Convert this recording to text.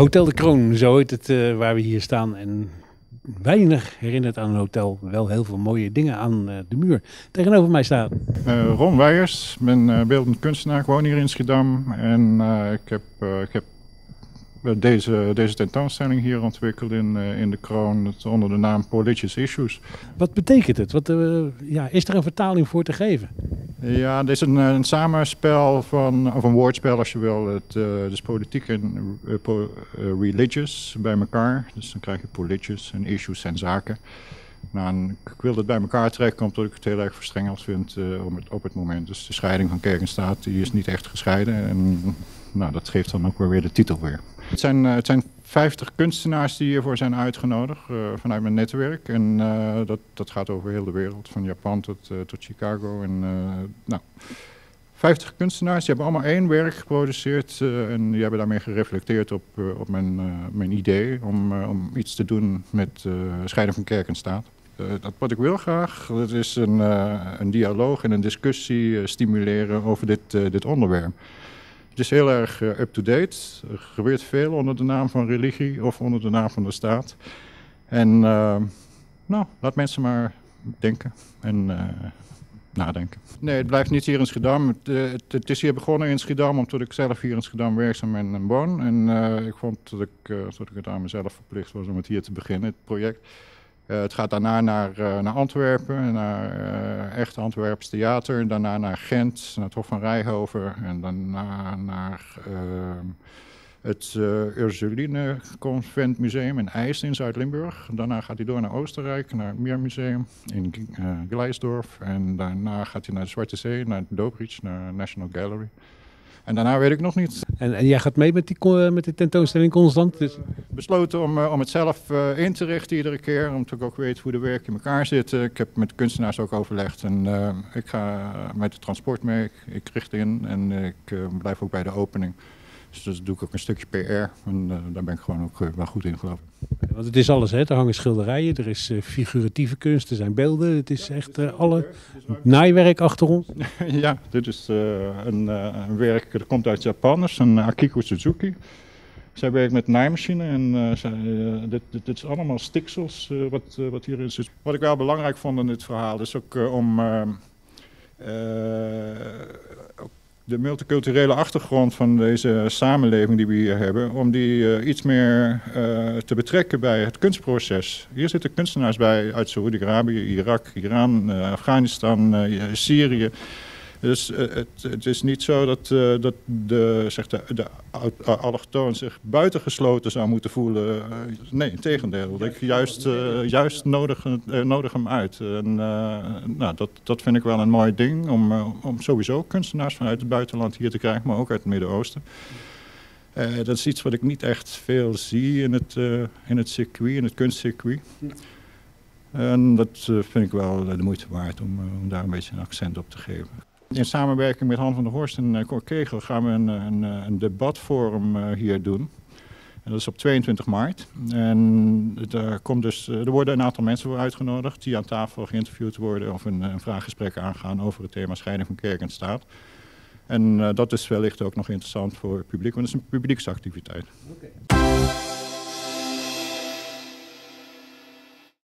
Hotel de Kroon, zo heet het uh, waar we hier staan. En weinig herinnert aan een hotel. Wel heel veel mooie dingen aan uh, de muur. Tegenover mij staat... Uh, Ron Weijers, ik ben beeldend kunstenaar. Ik woon hier in Schiedam. En ik heb, ik heb deze, deze tentoonstelling hier ontwikkeld in, in de kroon onder de naam Religious Issues. Wat betekent het? Wat, ja, is er een vertaling voor te geven? Ja, dit is een, een samenspel van, of een woordspel als je wil. Het, uh, dus politiek en uh, religious bij elkaar. Dus dan krijg je religious en issues en zaken. Ik wil het bij elkaar trekken omdat ik het heel erg verstrengeld vind op, het, op het moment. Dus de scheiding van kerk en staat die is niet echt gescheiden. En nou, dat geeft dan ook weer de titel weer. Het zijn, het zijn 50 kunstenaars die hiervoor zijn uitgenodigd uh, vanuit mijn netwerk. En uh, dat, dat gaat over heel de wereld, van Japan tot, uh, tot Chicago. En, nou, 50 kunstenaars, die hebben allemaal één werk geproduceerd. en die hebben daarmee gereflecteerd op, op mijn, mijn idee om, om iets te doen met scheiden van kerk en staat. dat wat ik wil graag, dat is een, een dialoog en een discussie stimuleren over dit, dit onderwerp. Het is heel erg up-to-date. Er gebeurt veel onder de naam van religie of onder de naam van de staat. En nou, laat mensen maar denken en nadenken. Nee, het blijft niet hier in Schiedam. Het, het, het, is hier begonnen in Schiedam omdat ik zelf hier in Schiedam werkzaam ben en woon. En ik vond dat ik, dat ik het aan mezelf verplicht was om het hier te beginnen, het project. Het gaat daarna naar, naar Antwerpen, naar echt Antwerps theater. Daarna naar Gent, naar het Hof van Rijhoven. En daarna naar het Ursuline Convent Museum in IJs in Zuid-Limburg. Daarna gaat hij door naar Oostenrijk, naar het Meermuseum in Gleisdorf. En daarna gaat hij naar de Zwarte Zee, naar Dobrich, naar National Gallery. En daarna weet ik nog niet. En, en jij gaat mee met die, met die tentoonstelling constant? Dus... besloten om, om het zelf uh, in te richten iedere keer. Om natuurlijk ook weten hoe de werken in elkaar zitten. Ik heb met kunstenaars ook overlegd. En uh, ik ga met het transport mee. Ik, ik richt in en ik uh, blijf ook bij de opening. Dus dat doe ik ook een stukje PR. En daar ben ik gewoon ook wel goed in geloof Want het is alles, hè? Er hangen schilderijen, er is figuratieve kunst, er zijn beelden. Het is echt alle naaiwerk achter ons. ja, dit is een, een, werk dat komt uit Japan. Dat is een Akiko Suzuki. Zij werkt met naaimachine en uh, zij, uh, dit, dit, dit, is allemaal stiksels uh, wat, wat hierin zit. Wat ik wel belangrijk vond in dit verhaal is ook om de multiculturele achtergrond van deze samenleving die we hier hebben, om die iets meer te betrekken bij het kunstproces. Hier zitten kunstenaars bij uit Saoedi-Arabië, Irak, Iran, Afghanistan, Syrië. Dus uh, het, het, is niet zo dat, uh, dat de, zeg de, de allochtoon zich buitengesloten zou moeten voelen. Nee, tegendeel. Ik juist, juist nodig, nodig hem uit. En, nou, dat, dat vind ik wel een mooi ding om, om sowieso kunstenaars vanuit het buitenland hier te krijgen, maar ook uit het Midden-Oosten. dat is iets wat ik niet echt veel zie in het, in het circuit, in het kunstcircuit. En dat vind ik wel de moeite waard om, om daar een beetje een accent op te geven. In samenwerking met Han van der Horst en uh, Cor Kegel gaan we een, een, een debatforum hier doen. En dat is op 22 maart. En er, komt dus, er worden een aantal mensen voor uitgenodigd die aan tafel geïnterviewd worden of een, een vraaggesprek aangaan over het thema scheiding van kerk en staat. En dat is wellicht ook nog interessant voor het publiek, want het is een publieksactiviteit. Okay.